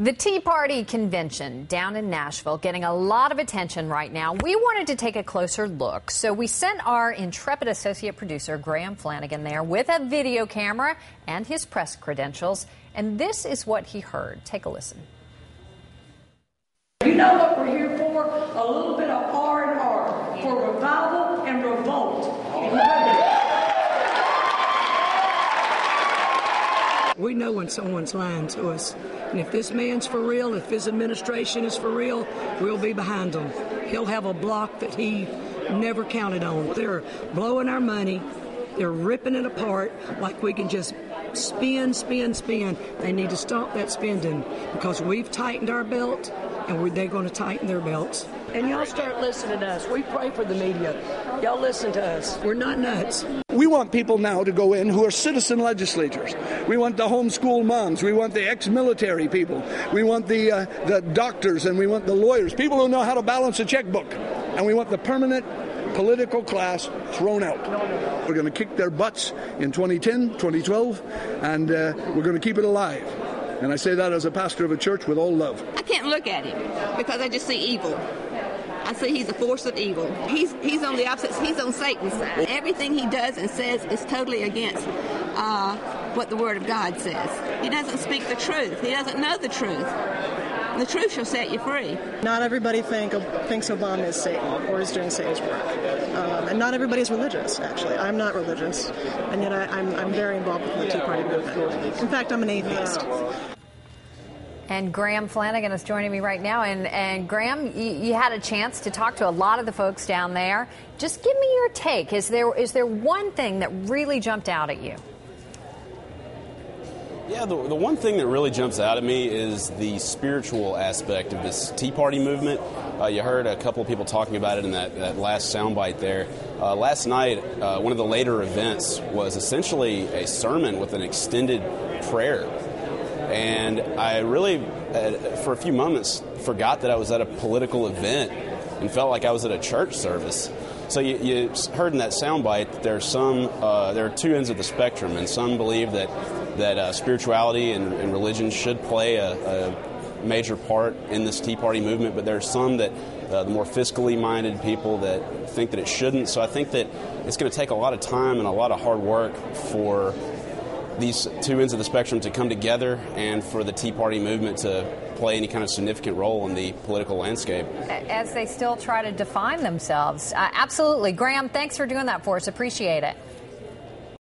The Tea Party convention down in Nashville getting a lot of attention right now. We wanted to take a closer look, so we sent our intrepid associate producer, Graham Flanagan, there with a video camera and his press credentials. And this is what he heard. Take a listen. You know what we're here for? A little bit of R and R for revival and revolt. We know when someone's lying to us. And if this man's for real, if his administration is for real, we'll be behind him. He'll have a block that he never counted on. They're blowing our money. They're ripping it apart like we can just spend, spin, spin. They need to stop that spending because we've tightened our belt and we, they're going to tighten their belts. And y'all start listening to us. We pray for the media. Y'all listen to us. We're not nuts. We want people now to go in who are citizen legislators. We want the homeschool moms. We want the ex-military people. We want the uh, the doctors and we want the lawyers. People who know how to balance a checkbook. And we want the permanent political class thrown out. We're going to kick their butts in 2010, 2012, and uh, we're going to keep it alive. And I say that as a pastor of a church with all love. I can't look at him because I just see evil. I see he's a force of evil. He's he's on the opposite. He's on Satan's side. Everything he does and says is totally against uh, what the Word of God says. He doesn't speak the truth. He doesn't know the truth. The truth shall set you free. Not everybody think, thinks Obama is Satan or is doing Satan's work. Um, and not everybody is religious, actually. I'm not religious, and yet I, I'm, I'm very involved with the Tea Party movement. In fact, I'm an atheist. And Graham Flanagan is joining me right now. And, and Graham, you, you, had a chance to talk to a lot of the folks down there. Just give me your take. Is there is there one thing that really jumped out at you? Yeah, the, the one thing that really jumps out at me is the spiritual aspect of this Tea Party movement. Uh, you heard a couple of people talking about it in that, that last soundbite there. Uh, last night, uh, one of the later events was essentially a sermon with an extended prayer and I really, uh, for a few moments, forgot that I was at a political event and felt like I was at a church service. So you, you heard in that soundbite that there's some, uh, there are two ends of the spectrum, and some believe that that uh, spirituality and, and, religion should play a, a, major part in this Tea Party movement, but there are some that uh, the more fiscally minded people that think that it shouldn't. So I think that it's going to take a lot of time and a lot of hard work for these two ends of the spectrum to come together and for the Tea Party movement to play any kind of significant role in the political landscape. As they still try to define themselves. Uh, absolutely. Graham, thanks for doing that for us. Appreciate it.